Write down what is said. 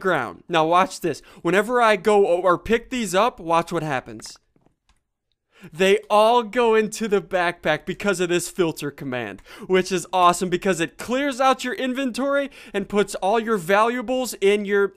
ground. Now watch this. Whenever I go or pick these up, watch what happens. They all go into the backpack because of this filter command, which is awesome because it clears out your inventory and puts all your valuables in your